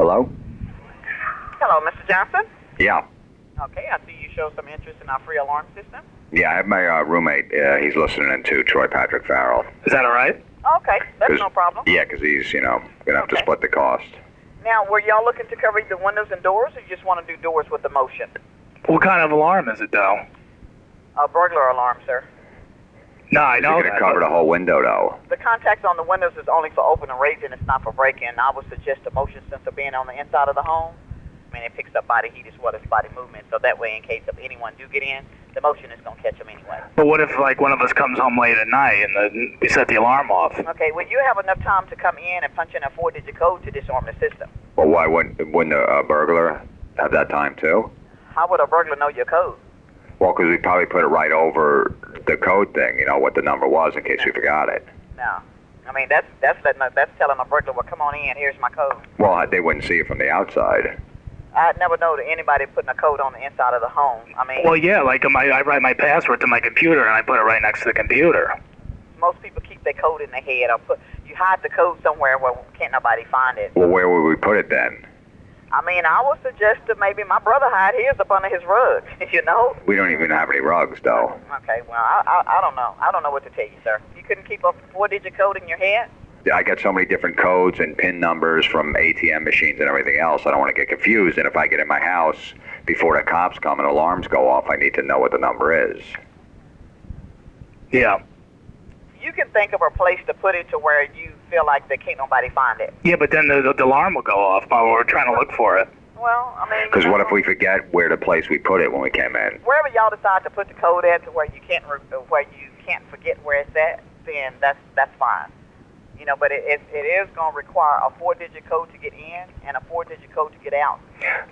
Hello? Hello, Mr. Johnson. Yeah. Okay, I see you show some interest in our free alarm system. Yeah, I have my uh, roommate. Uh, he's listening in too, Troy Patrick Farrell. Is that all right? Okay, that's no problem. Yeah, because he's, you know, going to have to split the cost. Now, were y'all looking to cover the windows and doors, or you just want to do doors with the motion? What kind of alarm is it, though? A burglar alarm, sir. No, I He's know going to cover the whole window, though. The contacts on the windows is only for open and raising. It's not for breaking. I would suggest a motion sensor being on the inside of the home. I mean, it picks up body heat as well as body movement, so that way, in case of anyone do get in, the motion is going to catch them anyway. But what if, like, one of us comes home late at night and the, we set the alarm off? Okay, well, you have enough time to come in and punch in a four-digit code to disarm the system. Well, why wouldn't, wouldn't a burglar have that time, too? How would a burglar know your code? Well, 'cause we probably put it right over the code thing, you know, what the number was in case we forgot it. No. I mean, that's that's letting a, that's telling a burglar, well, come on in. Here's my code. Well, they wouldn't see it from the outside. I'd never know that anybody putting a code on the inside of the home. I mean, Well, yeah, like my, I write my password to my computer and I put it right next to the computer. most people keep their code in their head or put you hide the code somewhere where can't nobody find it. Well, where would we put it then? I mean, I would suggest that maybe my brother hide his up under his rug. you know? We don't even have any rugs, though. Okay. Well, I, I I don't know. I don't know what to tell you, sir. You couldn't keep a four-digit code in your head. Yeah, I got so many different codes and PIN numbers from ATM machines and everything else. I don't want to get confused. And if I get in my house before the cops come and alarms go off, I need to know what the number is. Yeah. You can think of a place to put it to where you feel like they can't nobody find it. Yeah, but then the, the alarm will go off while we're trying to look for it. Well, I mean, Because what if we forget where the place we put it when we came in? wherever y'all decide to put the code at to where you can't re- uh, where you can't forget where it's at, then that's that's fine. You know, but it it, it is going to require a four-digit code to get in and a four-digit code to get out.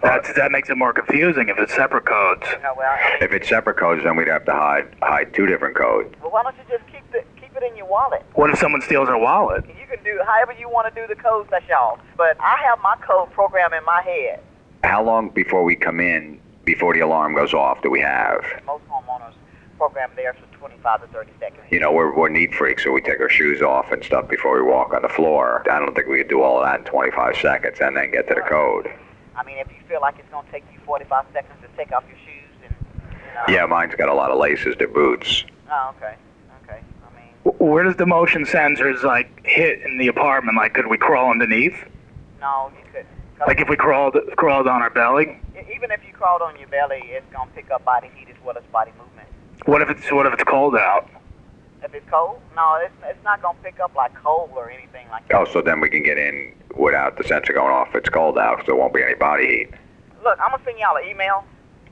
That's, that makes it more confusing if it's separate codes. You know, well, I mean, If it's separate codes, then we'd have to hide hide two different codes. well, why don't you just keep the keep it in your wallet? What if someone steals our wallet? You do however you want to do the codes. That's y'all. But I have my code program in my head. How long before we come in, before the alarm goes off, do we have? Most homeowners program theirs for 25 to 30 seconds. You know, we're, we're neat freaks, so we take our shoes off and stuff before we walk on the floor. I don't think we could do all of that in 25 seconds and then get to the code. I mean, if you feel like it's going to take you 45 seconds to take off your shoes and, you know. Yeah, mine's got a lot of laces to boots. Oh, okay. Okay. I mean, Wh- Where does the motion sensors like hit in the apartment? Like, could we crawl underneath? no, you couldn't. 'Cause Like if we crawled crawled on our belly? even if you crawled on your belly, it's going to pick up body heat as well as body movement. What if it's what if it's cold out? If it's cold, no, it's, it's not going to pick up like cold or anything like that. Oh, so then we can get in without the sensor going off. It's cold out, so there won't be any body heat. Look, I'm going to send y'all an email,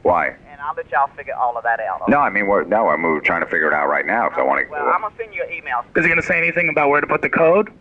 Why? and I'll let y'all figure all of that out. okay? No, I mean, we're, no, I mean, we're trying to figure it out right now because I want to. Well, I'm going to send you an email. Is it going to say anything about where to put the code?